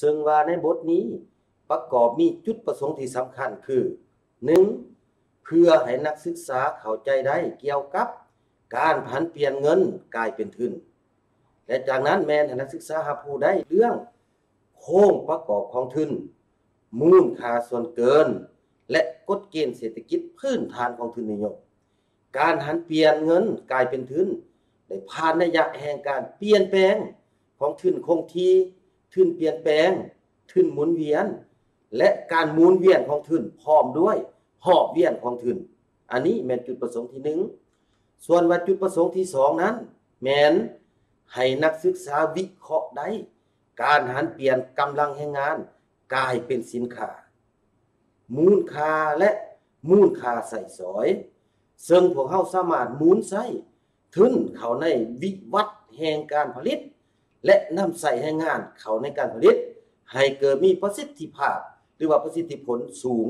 ซึ่งว่าในบทนี้ประกอบมีจุดประสงค์ที่สำคัญคือ 1. เพื่อให้นักศึกษาเข้าใจได้เกี่ยวกับการผันเปลี่ยนเงินกลายเป็นทุนและจากนั้นแมนให้นักศึกษารับรู้ได้เรื่อง โครงประกอบของทุนมูลค่าส่วนเกิน และกฎเกณฑ์เศรษฐกิจพื้นฐานของทุนนิยมการหันเปลี่ยนเงินกลายเป็นทุนได้ผ่านระยะแห่งการเปลี่ยนแปลงของทุนคงที่ ทุนเปลี่ยนแปลง ทุนหมุนเวียน และการหมุนเวียนของทุนพร้อมด้วยหอบเวียนของทุนอันนี้แมนจุดประสงค์ที่1ส่วนว่าจุดประสงค์ที่2นั้น แมนให้นักศึกษาวิเคราะห์ได้ การหันเปลี่ยนกำลังแรงงาน กลายเป็นสินค้า มูลค่าและมูลค่าใส่สอย ซึ่งพวกเฮาสามารถมูลใช้ทุนเขาในวิวัฒน์แห่งการผลิต และนำใส่ให้งานเขาในการผลิต ให้เกิดมีประสิทธิภาพ หรือว่าประสิทธิผลสูง